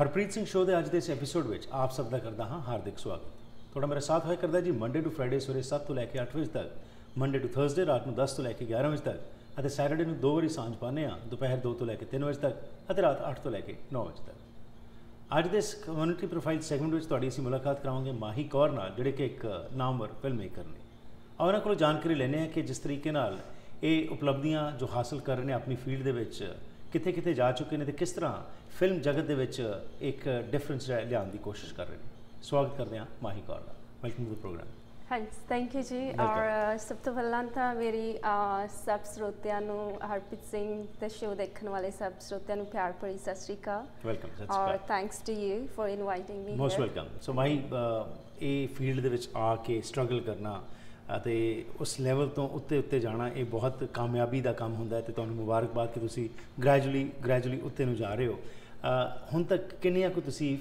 Harpreet Singh show ਦੇ ਅੱਜ ਦੇ ਇਸ ਐਪੀਸੋਡ ਵਿੱਚ ਆਪ ਸਭ ਦਾ ਕਰਦਾ ਹਾਂ ਹਾਰਦਿਕ ਸਵਾਗਤ ਤੁਹਾਡਾ ਮੇਰੇ ਸਾਥ ਹੋਇਆ ਕਰਦਾ ਜੀ ਮੰਡੇ ਟੂ ਫਰਡੇ ਸਵੇਰੇ 7 ਤੋਂ ਲੈ ਕੇ 8 ਵਜੇ ਤੱਕ ਮੰਡੇ ਟੂ ਥਰਸਡੇ ਰਾਤ ਨੂੰ 10 ਤੋਂ ਲੈ ਕੇ 11 ਵਜੇ ਤੱਕ ਅਤੇ ਸੈਟਰਡੇ ਨੂੰ ਦੋ ਵਾਰੀ ਸਾਂਝ ਪਾਣੇ ਆ ਦੁਪਹਿਰ 2 ਤੋਂ ਲੈ ਕੇ 3 ਵਜੇ ਤੱਕ ਅਤੇ ਰਾਤ 8 ਤੋਂ ਲੈ ਕੇ 9 ਵਜੇ ਤੱਕ ਅੱਜ ਦੇ ਇਸ ਕਮਿਊਨਿਟੀ ਪ੍ਰੋਫਾਈਲ ਸੈਗਮੈਂਟ ਵਿੱਚ ਤੁਹਾਡੀ ਅਸੀਂ ਮੁਲਾਕਾਤ ਕਰਾਵਾਂਗੇ ਮਾਹੀ ਕੌਰ ਨਾਲ ਜਿਹੜੇ ਕਿ ਇੱਕ ਨਾਮਵਰ ਫਿਲਮ ਮੇਕਰ ਨੇ ਉਹਨਾਂ ਕੋਲੋਂ ਜਾਣਕਾਰੀ ਲੈਣੇ ਆ ਕਿ ਜਿਸ ਤਰੀਕੇ ਨਾਲ ਇਹ ਉਪਲਬਧੀਆਂ ਜੋ ਹਾਸਲ ਕਰ ਰਹੇ ਨੇ ਆਪਣੀ ਫੀਲਡ ਦੇ ਵਿੱਚ ਕਿੱਥੇ ਕਿੱਥੇ ਜਾ ਚੁੱਕੇ ਨੇ ਤੇ ਕਿਸ ਤਰ੍ਹਾਂ ਫਿਲਮ ਜਗਤ ਦੇ ਵਿੱਚ ਇੱਕ ਡਿਫਰੈਂਸ ਲਿਆਉਣ ਦੀ ਕੋਸ਼ਿਸ਼ ਕਰ ਰਹੇ ਨੇ ਸਵਾਗਤ ਕਰਦੇ ਹਾਂ ਮਾਹੀ ਕੌਰ ਦਾ ਵੈਲਕਮ ਟੂ ਦ ਪ੍ਰੋਗਰਾਮ ਹਾਂਜੀ ਥੈਂਕ ਯੂ ਜੀ ਔਰ ਸਭ ਤੋਂ ਪਹਿਲਾਂ ਤਾਂ ਮੇਰੀ ਸਭ ਸਰੋਤਿਆਂ ਨੂੰ ਹਰਪ੍ਰੀਤ ਸਿੰਘ ਤੇ ਸ਼ੋਅ ਦੇਖਣ ਵਾਲੇ ਸਭ ਸਰੋਤਿਆਂ ਨੂੰ ਪਿਆਰ ਭਰੀ ਸਤਿ ਸ਼੍ਰੀ ਅਕਾਲ ਵੈਲਕਮ ਸਤਿ ਸ਼੍ਰੀ ਅਕਾਲ ਔਰ thanks to you for inviting me most welcome so my ਇਹ ਫੀਲਡ ਦੇ ਵਿੱਚ ਆ ਕੇ ਸਟਰਗਲ ਕਰਨਾ ਅਤੇ ਉਸ ਲੈਵਲ ਤੋਂ ਉੱਤੇ ਉੱਤੇ ਜਾਣਾ ਇਹ ਬਹੁਤ ਕਾਮਯਾਬੀ ਦਾ ਕੰਮ ਹੁੰਦਾ ਹੈ ਤੇ ਤੁਹਾਨੂੰ ਮੁਬਾਰਕਬਾਦ ਕਿ ਤੁਸੀਂ ਗ੍ਰੈਜੂਅਲੀ ਗ੍ਰੈਜੂਅਲੀ ਉੱਤੇ ਨੂੰ ਜਾ ਰਹੇ ਹੋ ਹੁਣ ਤੱਕ ਕਿੰਨੀਆਂ ਕੁ ਤੁਸੀਂ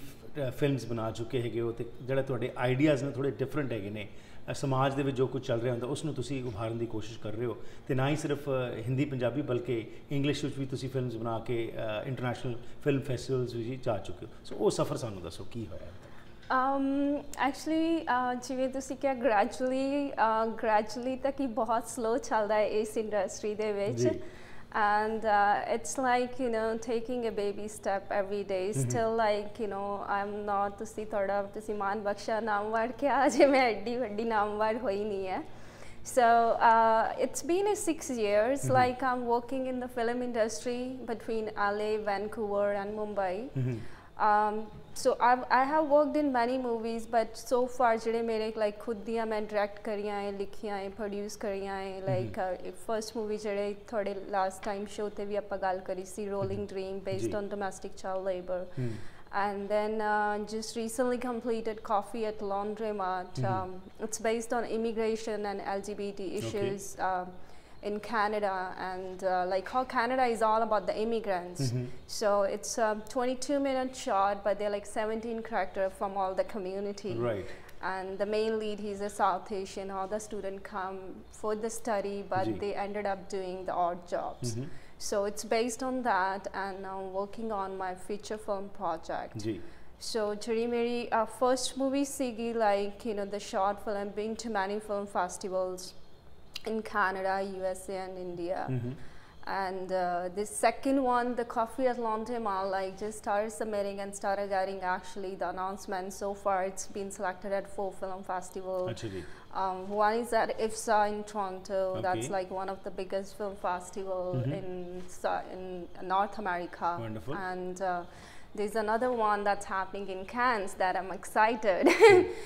ਫਿਲਮਸ ਬਣਾ ਚੁੱਕੇ ਹੈਗੇ ਹੋ ਤੇ ਜਿਹੜਾ ਤੁਹਾਡੇ ਆਈਡੀਆਜ਼ ਨੇ ਥੋੜੇ ਡਿਫਰੈਂਟ ਹੈਗੇ ਨੇ ਸਮਾਜ ਦੇ ਵਿੱਚ ਜੋ ਕੁਝ ਚੱਲ ਰਿਹਾ ਹੁੰਦਾ ਉਸ ਨੂੰ ਤੁਸੀਂ ਉਭਾਰਨ ਦੀ ਕੋਸ਼ਿਸ਼ ਕਰ ਰਹੇ ਹੋ ਤੇ ਨਾ ਹੀ ਸਿਰਫ ਹਿੰਦੀ ਪੰਜਾਬੀ ਬਲਕਿ ਇੰਗਲਿਸ਼ ਵਿੱਚ ਵੀ ਤੁਸੀਂ ਫਿਲਮਸ ਬਣਾ ਕੇ ਇੰਟਰਨੈਸ਼ਨਲ ਫਿਲਮ ਫੈਸਟੀਵਲਸ ਵਿੱਚ ਜਾ ਚੁੱਕੇ ਹੋ ਸੋ ਉਹ ਸਫ਼ਰ ਸਾਨੂੰ ਦੱਸੋ ਕੀ ਹੋਇਆ um, ਅਮ ਐਕਚੁਅਲੀ ਜਿਵੇਂ ਤੁਸੀਂ ਕਿਹਾ ਗ੍ਰੈਜੂਅਲੀ ਗ੍ਰੈਜੂਅਲੀ ਤੱਕ ਹੀ ਬਹੁਤ ਸਲੋ ਚੱਲਦਾ ਹੈ ਇਸ ਇੰਡਸਟਰੀ ਦੇ ਵਿੱਚ and uh, it's like you know taking a baby step every day mm -hmm. still like you know i'm not ਤੁਸੀਂ ਤੁਹਾਡਾ ਤੁਸੀਂ ਮਾਨ ਬਖਸ਼ਾ ਨਾਮਵਾਰ ਕਿਹਾ ਅਜੇ ਮੈਂ ਐਡੀ ਵੱਡੀ ਨਾਮਵਾਰ ਹੋਈ ਨਹੀਂ ਹੈ So uh, it's been a six years. Mm -hmm. Like I'm working in the film industry between LA, Vancouver, and Mumbai. Mm -hmm. Um, so I've, I have worked in many movies but so far ਜਿਹੜੇ ਮੇਰੇ like ਖੁਦ ਦੀਆਂ ਮੈਂ direct ਕਰੀਆਂ like, ਲਿਖੀਆਂ ਹੈ like, first movie like first movie ਜਿਹੜੇ ਤੁਹਾਡੇ ਲਾਸਟ ਟਾਈਮ ਸ਼ੋ ਤੇ ਵੀ ਆਪਾਂ ਗੱਲ ਕਰੀ ਸੀ rolling dream based on domestic child labour and then uh, just recently completed coffee at laundromat mm -hmm. um, it's based on immigration and lgbt issues okay. Uh, um, in Canada, and uh, like how Canada is all about the immigrants. Mm -hmm. So it's a 22 minute short, but they're like 17 characters from all the community. Right. And the main lead, he's a South Asian. All the students come for the study, but Gee. they ended up doing the odd jobs. Mm -hmm. So it's based on that, and I'm working on my feature film project. Gee. So Chari Mary, our first movie, Sigi, like, you know, the short film, been to many film festivals in Canada, USA, and India. Mm -hmm. And uh, the second one, the Coffee at Mall, like just started submitting and started getting actually the announcement. So far, it's been selected at four film festivals. Actually. Um, one is at IFSA in Toronto. Okay. That's like one of the biggest film festival mm -hmm. in, in North America. Wonderful. And uh, there's another one that's happening in Cannes that I'm excited.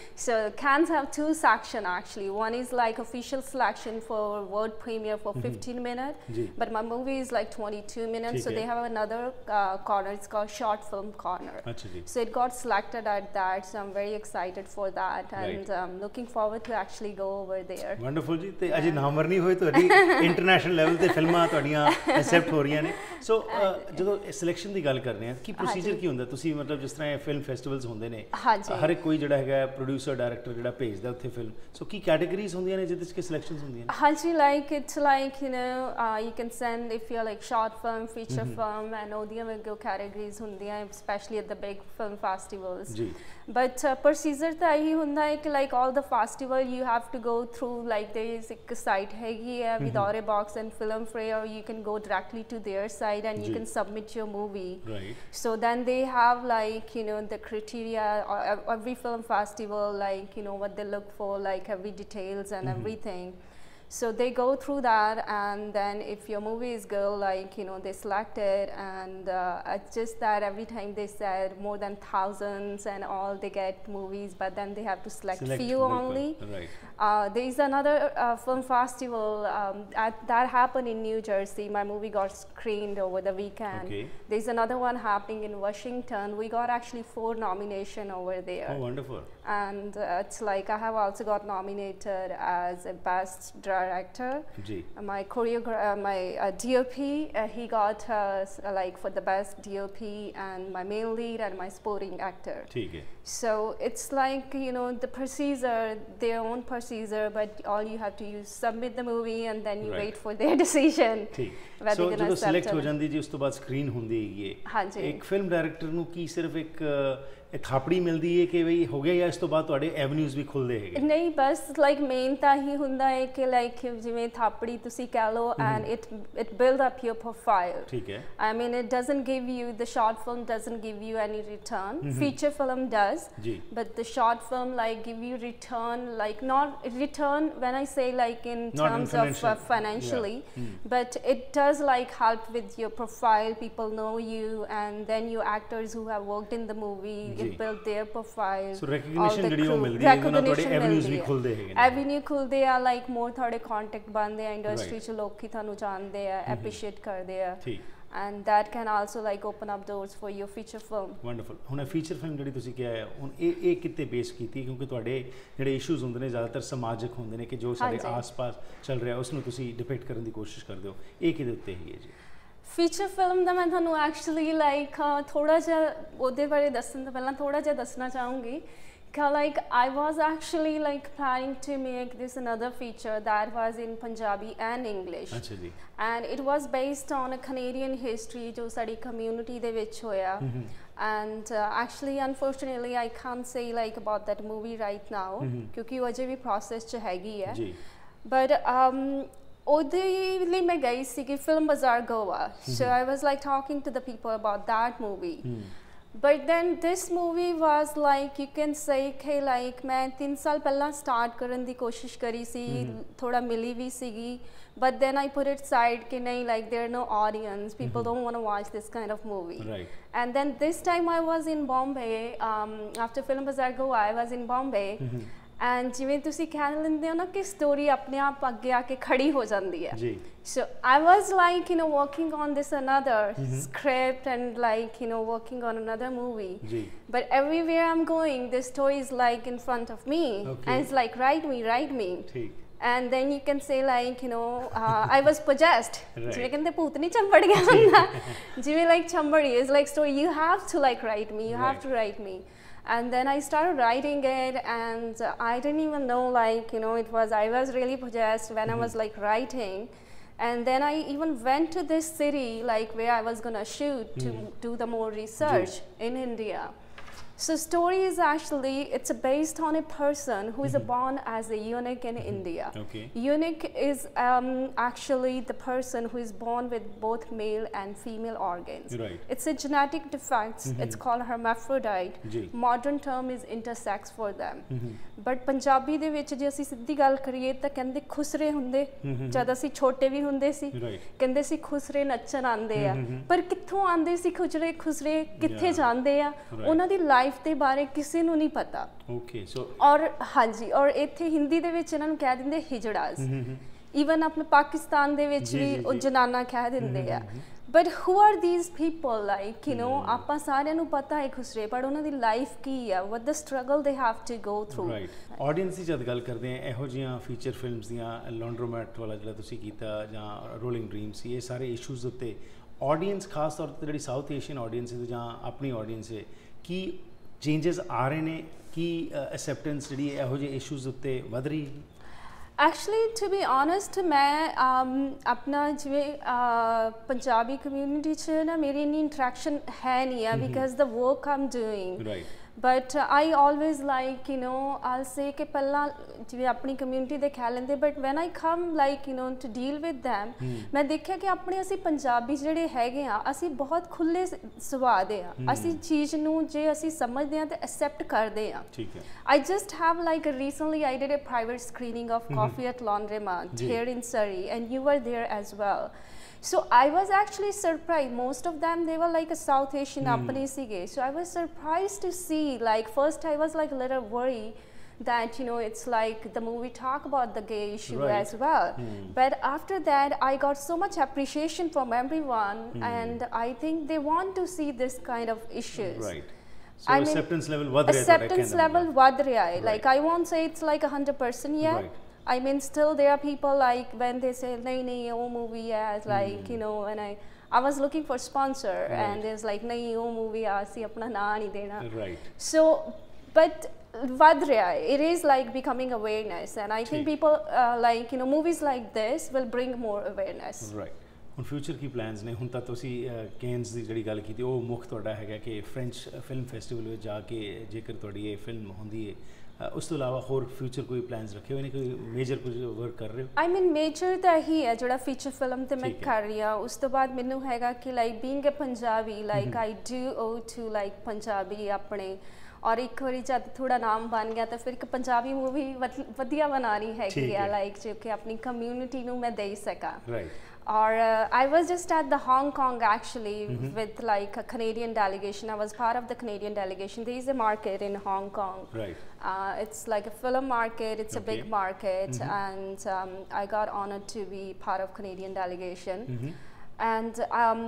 so Cannes have two section actually. One is like official selection for world premiere for mm -hmm. 15 minutes, but my movie is like 22 minutes. so they have another uh, corner. It's called short film corner. So it got selected at that. So I'm very excited for that, and right. I'm um, looking forward to actually go over there. Wonderful ji. ਤੇ ਅਜੇ ਨਾਮਵਰ ਨਹੀਂ ਹੋਏ ਤੁਹਾਡੀ international level ਤੇ ਫਿਲਮਾਂ ਤੁਹਾਡੀਆਂ accept ਹੋ ਰਹੀਆਂ ਨੇ ਸੋ ਜਦੋਂ ਸਿਲੈਕਸ਼ਨ ਦੀ ਗੱਲ ਕਰਦੇ ਆ ਕੀ ਹੁੰਦਾ ਤੁਸੀਂ ਮਤਲਬ ਜਿਸ ਤਰ੍ਹਾਂ ਫਿਲਮ ਫੈਸਟੀਵਲਸ ਹੁੰਦੇ ਨੇ ਹਰ ਇੱਕ ਕੋਈ ਜਿਹੜਾ ਹੈਗਾ ਪ੍ਰੋਡਿਊਸਰ ਡਾਇਰੈਕਟਰ ਜਿਹੜਾ ਭੇਜਦਾ ਉੱਥੇ ਫਿਲਮ ਸੋ ਕੀ ਕੈਟਾਗਰੀਜ਼ ਹੁੰਦੀਆਂ ਨੇ ਜਿੱਦੇ ਚ ਸਿਲੈਕਸ਼ਨਸ ਹੁੰਦੀਆਂ ਨੇ ਹਾਂਜੀ like it's like you know you can send if you are like short film feature film and ਉਹਦੀਆਂ ਵਿੱਚ ਕੈਟਾਗਰੀਜ਼ ਹੁੰਦੀਆਂ specially at the big film festivals ਜੀ ਬਟ ਪ੍ਰੋਸੀਜਰ uh, ਤਾਂ ਇਹੀ ਹੁੰਦਾ ਹੈ ਕਿ like all the festival you have to go through like there is ਇੱਕ ਸਾਈਟ ਹੈਗੀ ਹੈ ਵਿਦ ਆਰੇ box and film ਫਰੇ or you can go directly to their site and you can submit your movie right so then they have like you know the criteria uh, uh, every film festival like you know what they look for like every details and mm -hmm. everything so they go through that, and then if your movie is good, like you know, they select it, and uh, it's just that every time they said more than thousands and all, they get movies, but then they have to select, select few only. Right. Uh, there is another uh, film festival um, at, that happened in New Jersey. My movie got screened over the weekend. Okay. There's another one happening in Washington. We got actually four nomination over there. Oh, wonderful! and uh, it's like I have also got nominated as a best director. Gee. my choreographer, uh, my uh, uh, DOP, uh, he got like for the best DOP and my male lead and my supporting actor. So it's like you know the procedure, their own procedure, but all you have to use submit the movie and then you right. wait for their decision. So ਜਦੋਂ select ਹੋ ਜਾਂਦੀ ਜੀ ਉਸ screen ਬਾਅਦ screen ਹੁੰਦੀ ਹੈਗੀ ਹੈ ਇੱਕ ਫਿਲਮ ਡਾਇਰੈਕਟਰ ਨੂੰ ਕੀ ਸਿਰਫ ਇੱਕ ਇਹ ਥਾਪੜੀ ਮਿਲਦੀ ਹੈ ਕਿ ਵੀ ਹੋ ਗਿਆ ਜਾਂ ਇਸ ਤੋਂ ਬਾਅਦ ਤੁਹਾਡੇ ਐਵਨਿਊਜ਼ ਵੀ ਖੁੱਲਦੇ ਹੈਗੇ ਨਹੀਂ ਬਸ ਲਾਈਕ ਮੇਨ ਤਾਂ ਹੀ ਹੁੰਦਾ ਹੈ ਕਿ ਲਾਈਕ ਜਿਵੇਂ ਥਾਪੜੀ ਤੁਸੀਂ ਕਹ ਲਓ and it it build up your profile ਠੀਕ ਹੈ I mean it doesn't give you the short film doesn't give you any return feature film does but the short film like give you return like not return when I say like in terms of financially but it does like help with your profile people know you and then you actors who have worked in the movie it build their profile so recognition ਜਿਹੜੀ ਉਹ ਮਿਲਦੀ ਹੈ ਉਹਨਾਂ ਤੁਹਾਡੇ ਐਵਨਿਊਜ਼ ਵੀ ਖੁੱਲਦੇ ਹੈਗੇ avenue ਖੁੱਲਦੇ ਆ like ਮੋਰ ਤੁਹਾਡੇ contact ਬਣਦੇ ਆ ਇੰਡਸਟਰੀ ਚ ਲੋਕ ਹੀ ਤੁਹਾਨੂੰ ਜਾਣਦੇ ਆ ਐਪਰੀਸ਼ੀਏਟ mm-hmm। ਕਰਦੇ ਆ ਠੀਕ and that can also like open up doors for your feature film wonderful ਹੁਣ ਇਹ feature film ਜਿਹੜੀ ਤੁਸੀਂ ਕਿਹਾ ਹੈ ਹੁਣ ਇਹ ਇਹ ਕਿਤੇ ਬੇਸ ਕੀਤੀ ਕਿਉਂਕਿ ਤੁਹਾਡੇ ਜਿਹੜੇ ਇਸ਼ੂਜ਼ ਹੁੰਦੇ ਨੇ ਜ਼ਿਆਦਾਤਰ ਸਮਾਜਿਕ ਹੁੰਦੇ ਨੇ ਕਿ ਜੋ ਸਾਡੇ ਆਸ-ਪਾਸ ਚੱਲ ਰਿਹਾ ਉਸ ਨੂੰ ਤੁਸੀਂ ਡਿਪਿਕਟ ਕਰਨ ਦੀ ਕੋਸ਼ਿਸ਼ ਕਰਦੇ ਹੋ ਇਹ ਕਿਹਦੇ ਉੱਤੇ ਹੀ ਹੈ ਜੀ ਫੀਚਰ ਫਿਲਮ ਦਾ ਮੈਂ ਤੁਹਾਨੂੰ ਐਕਚੁਅਲੀ ਲਾਈਕ ਥੋੜਾ ਜਿਹਾ ਉਹਦੇ ਬਾਰੇ ਦੱਸਣ ਤੋਂ ਪਹਿਲਾਂ ਥੋੜਾ ਜਿਹਾ ਦੱਸਣਾ ਚਾਹੂੰਗੀ ਕਿ like I was actually like planning to make this another feature that was in Punjabi and English ਅੱਛਾ ਜੀ and it was based on a Canadian history ਜੋ ਸਾਡੀ ਕਮਿਊਨਿਟੀ ਦੇ ਵਿੱਚ ਹੋਇਆ and uh, actually unfortunately i can't say like about that movie right now kyunki Ajay we bhi process ch ਹੈ hai ji but um ਉਹਦੇ ਮੈਂ ਗਈ ਸੀ ਕਿ film Bazaar Goa so I was like talking to the people about that movie But then this movie was like you can say hey, like ਮੈਂ 3 ਸਾਲ ਪਹਿਲਾਂ start ਕਰਨ ਦੀ ਕੋਸ਼ਿਸ਼ ਕਰੀ ਸੀ ਥੋੜਾ ਮਿਲੀ ਵੀ but then I put it side ਕਿ ਨਹੀਂ like there are no audience people mm-hmm. don't want to watch this kind of movie and then this time I was in Bombay um, after film bazaar Goa I was in Bombay mm-hmm. And ਜਿਵੇਂ ਤੁਸੀਂ ਕਹਿ ਲੈਂਦੇ ਹੋ ਨਾ ਕਿ story ਆਪਣੇ ਆਪ ਅੱਗੇ ਆ ਕੇ ਖੜੀ ਹੋ ਜਾਂਦੀ ਹੈ ਜੀ so I was like you know working on this another script and like you know working on another movie ਜੀ but everywhere I'm going this story is like in front of me and it's like write me write me ਠੀਕ and then you can say like you know I was possessed जिवे कहते भूतनी चंबड़ गया होंगे जिवे like चंबड़ी is like story You have to like write me you and then i started writing it and i didn't even know like you know it was i was really possessed when mm -hmm. i was mm-hmm. like writing and then i even went to this city like where i was going to shoot mm -hmm. to do the more research in india So story is actually, it's based on a person who is mm -hmm. born as a eunuch in India. Okay. Eunuch is um, actually the person who is born with both male and female organs. Right. It's a genetic defect. Mm -hmm. It's called hermaphrodite. ਜੀ. Modern term is intersex for them. Mm -hmm. But Punjabi de vich je assi ਸਿੱਧੀ gal kariye ta kende khusre hunde jad assi chote vi hunde si kende si khusre ਨੱਚਣ ਆਉਂਦੇ ਆ ਪਰ ਕਿੱਥੋਂ ਆਉਂਦੇ ਸੀ khusre ਖੁਸਰੇ ਕਿੱਥੇ ਜਾਂਦੇ ਆ ਉਹਨਾਂ ਦੀ ਲਾਈਫ ਲਾਈਫ ਦੇ ਬਾਰੇ ਕਿਸੇ ਨੂੰ ਨਹੀਂ ਪਤਾ ਓਕੇ ਸੋ ਔਰ ਹਾਂਜੀ ਔਰ ਇੱਥੇ ਹਿੰਦੀ ਦੇ ਵਿੱਚ ਇਹਨਾਂ ਨੂੰ ਕਹਿ ਦਿੰਦੇ ਹਿਜੜਾਸ ਈਵਨ ਆਪਣੇ ਪਾਕਿਸਤਾਨ ਦੇ ਵਿੱਚ ਵੀ ਉਹ ਜਨਾਨਾ ਕਹਿ ਦਿੰਦੇ ਆ but who are these people like you know ਆਪਾਂ ਸਾਰਿਆਂ ਨੂੰ ਪਤਾ ਹੈ ਖੁਸਰੇ ਪਰ ਉਹਨਾਂ ਦੀ ਲਾਈਫ ਕੀ ਆ what the struggle they have to go through right audience ਜਦ ਗੱਲ ਕਰਦੇ ਆ ਇਹੋ ਜਿਹੀਆਂ ਫੀਚਰ ਫਿਲਮਸ ਦੀਆਂ ਲੌਂਡਰੋਮੈਟ ਵਾਲਾ ਜਿਹੜਾ ਤੁਸੀਂ ਕੀਤਾ ਜਾਂ ਰੋਲਿੰਗ ਡ੍ਰੀਮਸ ਇਹ ਸਾਰੇ ਇਸ਼ੂਜ਼ ਉੱਤੇ ਆਡੀਅנס ਖਾਸ ਤੌਰ ਤੇ ਜਿਹੜੀ ਸਾਊਥ ਏਸ਼ੀਅਨ ਆਡੀਅנס ਹੈ ਜਾਂ ਆਪਣੀ ਆਡੀਅנס ਹੈ ਕੀ ਚੇਂਜਸ ਆ ਰਹੇ ਨੇ ਕੀ ਅਸੈਪਟੈਂਸ ਜਿਹੜੀ ਇਹੋ ਜਿਹੇ ਇਸ਼ੂਜ਼ ਉੱਤੇ ਵਧ ਰਹੀ ਹੈ ਐਕਚੁਅਲੀ ਟੂ ਬੀ ਆਨੈਸਟ ਮੈਂ ਆਪਣਾ ਜਿਵੇਂ ਪੰਜਾਬੀ ਕਮਿਊਨਿਟੀ 'ਚ ਨਾ ਮੇਰੀ ਇਨੀ ਇੰਟਰੈਕਸ਼ਨ ਹੈ ਨਹੀਂ ਆ because the work I'm doing right but I always like you know all say ਕਿ ਪਹਿਲਾਂ ਜਿਵੇਂ ਆਪਣੀ ਕਮਿਊਨਿਟੀ ਦੇ ਖਿਆਲ ਲੈਂਦੇ but when I come like you know to deal with them ਮੈਂ ਦੇਖਿਆ ਕਿ ਆਪਣੇ ਅਸੀਂ ਪੰਜਾਬੀ ਜਿਹੜੇ ਹੈਗੇ ਆ ਅਸੀਂ ਬਹੁਤ ਖੁੱਲੇ ਸੁਭਾਅ ਦੇ ਆ ਅਸੀਂ ਚੀਜ਼ ਨੂੰ ਜੇ ਅਸੀਂ ਸਮਝਦੇ ਆ ਤੇ ਐਕਸੈਪਟ ਕਰਦੇ ਆ ਠੀਕ ਹੈ I just have like recently I did a private screening of coffee at laundry laundromat here in Surrey and you were there as well So I was actually surprised. Most of them, they were like a South Asian mm. So I was surprised to see, like first I was like a little worried that you know it's like the movie talk about the gay issue right. as well mm. but after that i got so much appreciation from everyone mm. and i think they want to see this kind of issues right so I acceptance mean, level vadriya. acceptance level vadhre right. like i won't say it's like 100% yet right I mean, still there are people like when they say, nahi, nahi, oh movie, yeah, it's hmm. like, mm. you know, and I, I was looking for sponsor right. and there's like, nahi, oh movie, see, apna naani nahi dena. Right. So, but vadriya, it is like becoming awareness. And I think people uh, like, you know, movies like this will bring more awareness. Right. ਹੁਣ future ਕੀ plans ਨੇ ਹੁਣ ਤਾਂ ਤੁਸੀਂ Cannes ਦੀ ਜਿਹੜੀ ਗੱਲ ਕੀਤੀ ਉਹ ਮੁੱਖ ਤੁਹਾਡਾ ਹੈਗਾ ਕਿ ਫ੍ਰੈਂਚ ਫਿਲਮ ਫੈਸਟੀਵਲ ਵਿੱਚ ਜਾ ਕੇ ਜੇਕਰ ਤੁਹਾਡੀ ਇਹ ਫਿਲਮ ਹੁੰਦੀ ਹੈ ਉਸ ਤੋਂ ਇਲਾਵਾ ਹੋਰ ਫਿਊਚਰ ਕੋਈ ਪਲਾਨਸ ਰੱਖੇ ਹੋਏ ਨੇ ਕੋਈ ਮੇਜਰ ਕੁਝ ਵਰਕ ਕਰ ਰਹੇ ਹੋ ਆਈ ਮੀਨ ਮੇਜਰ ਤਾਂ ਹੀ ਹੈ ਜਿਹੜਾ ਫੀਚਰ ਫਿਲਮ ਤੇ ਮੈਂ ਕਰ ਰਹੀ ਆ ਉਸ ਤੋਂ ਬਾਅਦ ਮੈਨੂੰ ਹੈਗਾ ਕਿ like being a Punjabi like I do owe to like Punjabi ਆਪਣੇ ਔਰ ਇੱਕ ਵਾਰੀ ਜਦ ਥੋੜਾ ਨਾਮ ਬਣ ਗਿਆ ਤਾਂ ਫਿਰ ਇੱਕ ਪੰਜਾਬੀ ਮੂਵੀ ਵਧੀਆ ਬਣਾਣੀ ਹੈਗੀ ਆ ਲਾਈਕ ਜੋ ਕਿ ਆਪਣੀ ਕਮਿਊਨਿਟੀ ਨੂੰ ਮੈਂ ਦੇ ਸਕਾਂ right or uh, I was just at the Hong Kong actually mm -hmm. with like a Canadian delegation. I was part of the Canadian delegation. There is a market in Hong Kong. Right. Uh, it's like a film market. It's okay. a big market, mm -hmm. and um, I got honored to be part of Canadian delegation. Mm -hmm. And um,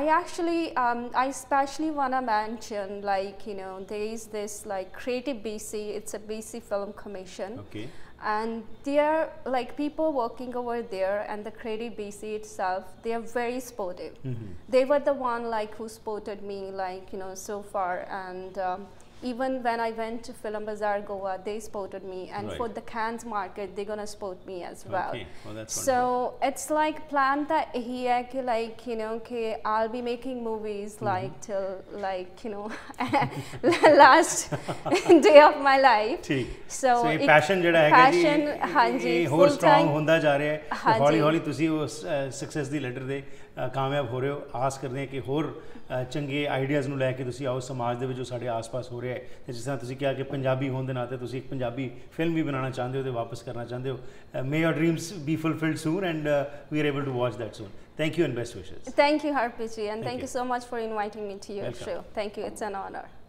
I actually, um, I especially want to mention, like you know, there is this like Creative BC. It's a BC Film Commission. Okay and they're like people working over there and the credit BC itself, they are very supportive. Mm -hmm. They were the one like who supported me like, you know, so far and um, even when I went to Film Bazaar Goa, they supported me, and right. for the cans market, they're gonna support me as well. Okay. well that's so wonderful. it's like plan that like you know, okay, I'll be making movies mm -hmm. like till like you know last day of my life. So, so it, passion ਜਿਹੜਾ ਹੈਗਾ ਜੀ passion ਹਾਂਜੀ ਹੋਰ strong ਹੁੰਦਾ ਜਾ ਰਿਹਾ ਹੈ ਹੌਲੀ ਹੌਲੀ ਤੁਸੀਂ ਉਸ ਸਕਸੈਸ ਦੀ ਲੈਟਰ ਦੇ ਕਾਮਯਾਬ ਹੋ ਰਹੇ ਹੋ ਆਸ ਕਰਦੇ ਹਾਂ ਕਿ ਹੋਰ ਚੰਗੇ ਆਈਡੀਆਜ਼ ਨੂੰ ਲੈ ਕੇ ਤੁਸੀਂ ਆਓ ਸਮਾਜ ਦੇ ਵਿੱਚ ਜੋ ਸਾਡੇ ਆਸ-ਪਾਸ ਹੋ ਰਿਹਾ ਹੈ ਤੇ ਜਿਸ ਤਰ੍ਹਾਂ ਤੁਸੀਂ ਕਿਹਾ ਕਿ ਪੰਜਾਬੀ ਹੋਣ ਦੇ ਨਾਤੇ ਤੁਸੀਂ ਇੱਕ ਪੰਜਾਬੀ ਫਿਲਮ ਵੀ ਬਣਾਉਣਾ ਚਾਹੁੰਦੇ ਹੋ ਤੇ ਵਾਪਸ ਕਰਨਾ ਚਾਹੁੰਦੇ ਹੋ may your dreams be fulfilled soon and we are able to watch that soon thank you and best ਵਿਸ਼ੇਸ thank you Harpreet ji and thank you so you. so inviting me to me to thank you it's an honour